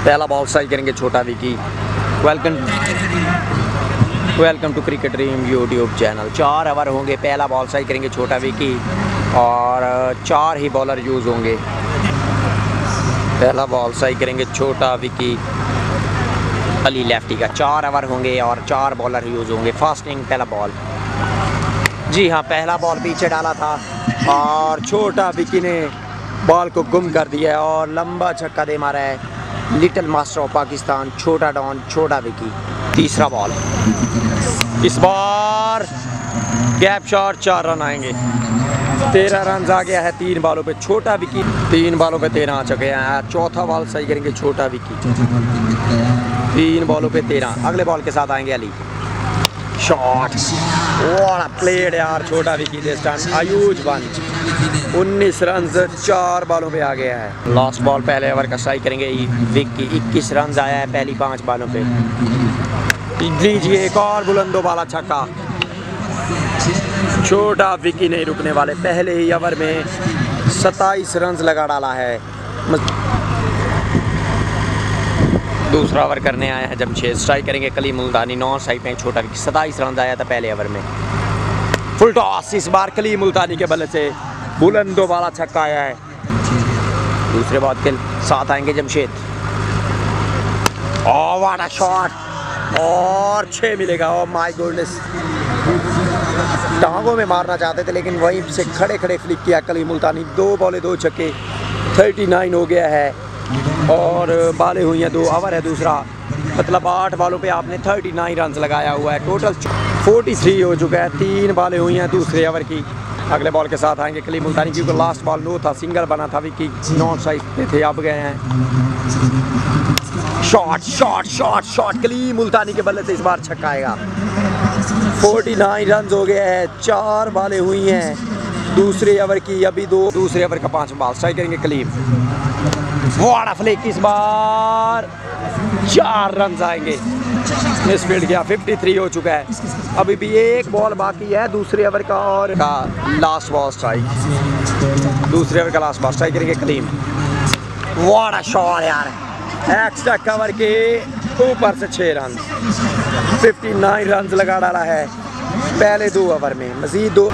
पहला बॉल सही करेंगे छोटा Vicky. Welcome welcome to cricket dream YouTube channel चार ओवर होंगे, पहला बॉल सही करेंगे छोटा विकी, और चार ही बॉलर यूज़ होंगे। पहला बॉल सही करेंगे छोटा विकी। अली लेफ्टी का चार ओवर होंगे, और चार बॉलर यूज़ होंगे। फास्टिंग पहला बॉल जी हाँ पहला बॉल पीछे डाला था, और छोटा विकी ने बॉल को गुम कर दिया और लंबा छक्का दे मारा है। लिटिल मास्टर ऑफ़ पाकिस्तान, छोटा डॉन, छोटा विकी। तीसरा बॉल। इस बार गैप शॉट, चार रन आएँगे। तेरह रन आ गया है तीन बॉलों पे, छोटा विकी। तीन बॉलों पे तेरह आ चुके हैं। चौथा बॉल सही करेंगे छोटा विकी। तीन बॉलों पे तेरह। अगले बॉल के साथ आएँगे अली। शॉट व्हाट प्लेड यार छोटा विकी दिस टाइम आयुज वन 19 रन चार बॉलों पे आ गया है लास्ट बॉल पहले ओवर का सही करेंगे विकी 21 रन आया है पहली पाँच बॉलों पे लीजिए एक और बुलंदो वाला छक्का छोटा विकी नहीं रुकने वाले पहले ही ओवर में 27 रन लगा डाला है दूसरा ओवर करने आए हैं जमशेद स्ट्राइक करेंगे। कली मुल्तानी नौ स्ट्राइक पे छोटा विकेट सताईस रन आया था पहले ओवर में। फुल टॉस इस बार कली मुल्तानी के बल्ले से। बुलंदो वाला छक्का आया है। दूसरे बॉल के साथ आएँगे जमशेद। शॉट और छः मिलेगा। ओ माय गुडनेस टांगों में मारना चाहते थे, लेकिन वहीं से खड़े खड़े फ्लिक किया कली मुल्तानी। दो बॉले, दो छक्के। 39 हो गया है। और बालें हुई हैं दो, ओवर है दूसरा। मतलब आठ बालों पे आपने 39 रन लगाया हुआ है। टोटल 43 हो चुका है। तीन बालें हुई हैं दूसरे ओवर की। अगले बॉल के साथ आएँगे कली मुल्तानी, क्योंकि लास्ट बॉल नो था सिंगल बना था विकी। नॉन साइड पे थे, अब गए हैं। शॉट शॉट शॉट शॉट कली मुल्तानी के बल्ले से इस बार छक्का आएगा। 49 रन हो गए हैं। चार बालें हुई हैं। दूसरे ओवर की, अभी दो, दूसरे ओवर का पाँच बॉल स्ट्राइक करेंगे कलीम। वाड़ा फ्लिक इस बार। चार रन आएँगे मिस फ़ील्ड गया 53 हो चुका है। अभी भी एक बॉल बाकी है दूसरे ओवर का और का लास्ट बॉल स्ट्राइक दूसरे ओवर का लास्ट बॉल स्ट्राइक करेंगे कलीम। वाड़ा शॉट यार। एक्स्ट्रा कवर के ऊपर से छः रन। 59 रन लगा डाला है। पहले दो ओवर में, मजीद दो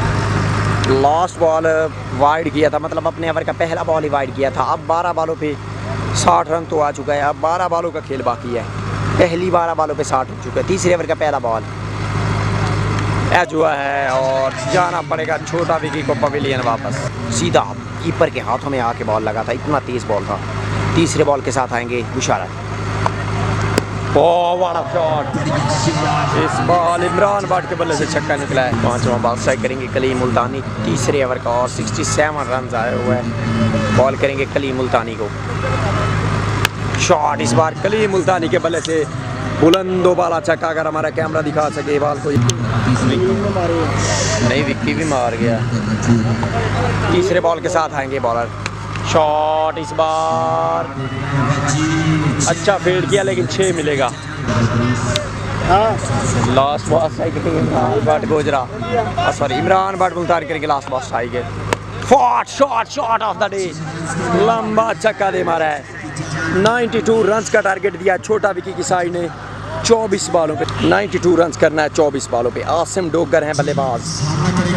लास्ट बॉल वाइड किया था। मतलब अपने ओवर का पहला बॉल ही वाइड किया था। अब 12 बॉलों पे 60 रन तो आ चुका है। अब 12 बॉलों का खेल बाकी है। पहली 12 बॉलों पे 60 हो चुका है। तीसरे ओवर का पहला बॉल एज हुआ है और जाना पड़ेगा छोटा विकी को पवेलियन वापस। सीधा कीपर के हाथों में आके बॉल लगा था। इतना तेज़ बॉल था। तीसरे बॉल के साथ आएँगे शॉट इस बॉल इमरान बाट के बल्ले से छक्का निकला है पांचवा बॉल करेंगे कलीम मुल्तानी तीसरे ओवर का और 67 रन आए हुए हैं बॉल करेंगे कलीम मुल्तानी को शॉट इस बार कलीम मुल्तानी के बल्ले से बुलंदो वाला छक्का अगर हमारा कैमरा दिखा सके बॉल को नहीं विक्की भी मार गया। तीसरे बॉल के साथ आएँगे बॉलर शॉट इस बार। अच्छा फ़ील्ड किया, लेकिन छः मिलेगा। Last ball Imran Bhatt Gojra. Sorry Imran Bhatt Multan करके लास्ट बॉल स्ट्राइक है। Fought shot shot of the day लंबा छक्का दे मारा है। 92 रन्स का टारगेट दिया छोटा विकी की साइड ने 24 बालों पे। 92 रन्स करना है 24 बालों पे। आसिम डोगर हैं बल्लेबाज।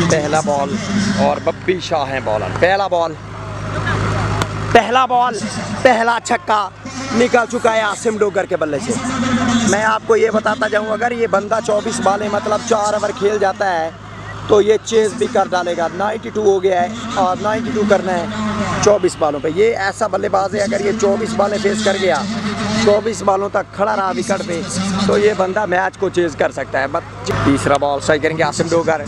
पहला बॉल और बब्बी शाह हैं बॉलर पहला बॉल पहला बॉल पहला छक्का निकल चुका है आसिम डोगर के बल्ले से। मैं आपको ये बताता जाऊँ, अगर ये बंदा 24 बालें मतलब चार ओवर खेल जाता है तो ये चेस भी कर डालेगा। 92 हो गया है और 92 करना है 24 बालों पे। ये ऐसा बल्लेबाज है, अगर ये 24 बालें फेस कर गया 24 बालों तक खड़ा रहा विकेट पे तो ये बंदा मैच को चेज कर सकता है। बट तीसरा बॉल सही करेंगे आसिम डोगर।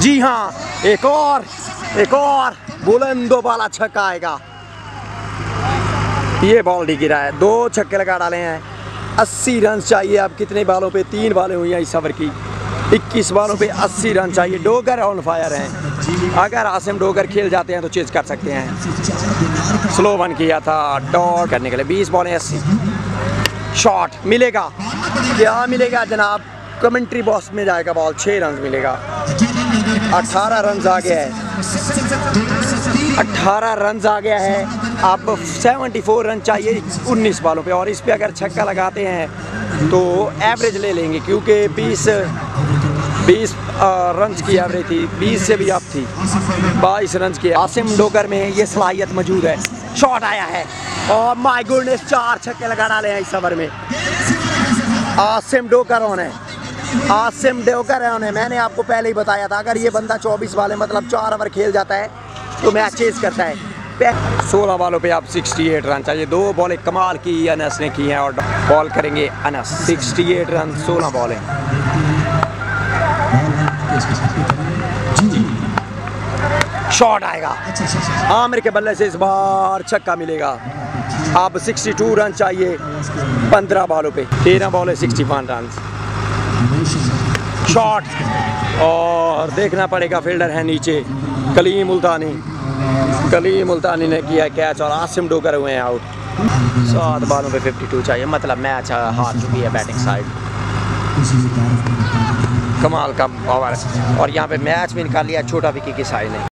जी हाँ एक और एक और। बुलंदो वाला छक्का आएगा ये बॉल नहीं गिरा है। दो छक्के लगा डाले हैं। 80 रन चाहिए। अब कितने बालों पे? तीन बालें हुई हैं इस ओवर की। 21 बालों पे 80 रन चाहिए। डोगर ऑन फायर हैं। अगर आसिम डोगर खेल जाते हैं तो चेज कर सकते हैं। स्लो वन किया था। डॉट करने के लिए 20 बॉलें 80 शॉट मिलेगा। क्या मिलेगा जनाब? कमेंट्री बॉक्स में जाएगा बॉल छः रन मिलेगा। 18 रन आ गया है। 18 रन आ गया है। अब 74 रन चाहिए 19 बालों पे। और इस पे अगर छक्का लगाते हैं तो एवरेज ले लेंगे, क्योंकि 20 20 रन की एवरेज थी। 20 से भी अप थी। 22 रन की। आसिम डोकर में ये सलाहियत मौजूद है। शॉट आया है। और माय गुडनेस चार छक्के लगा डाले हैं इस ओवर में। आसिम डोकर ऑन है। आसिम डोकर है उन्हें। मैंने आपको पहले ही बताया था, अगर ये बंदा 24 वाले मतलब चार ओवर खेल जाता है तो मैच चेज करता है। सोलह बॉलों पे आप 68 रन चाहिए। दो बॉलें कमाल की अनस ने की हैं और बॉल करेंगे अनस। 68 रन 16 बॉलें। शॉट आएगा। आमिर के बल्ले से इस बार छक्का मिलेगा। अब 62 रन चाहिए 15 बॉलों पे। 13 बॉल है 61 रन शॉट। और देखना पड़ेगा, फील्डर है नीचे, कलीम मुल्तानी कलीम मुल्तानी ने किया कैच और आसिम डोकर हुए हैं आउट सात बालों पे 52 चाहिए मतलब मैच हार चुकी है बैटिंग साइड कमाल का पावर और यहाँ पे मैच भी निकाल लिया, छोटा विकी की साइड ने।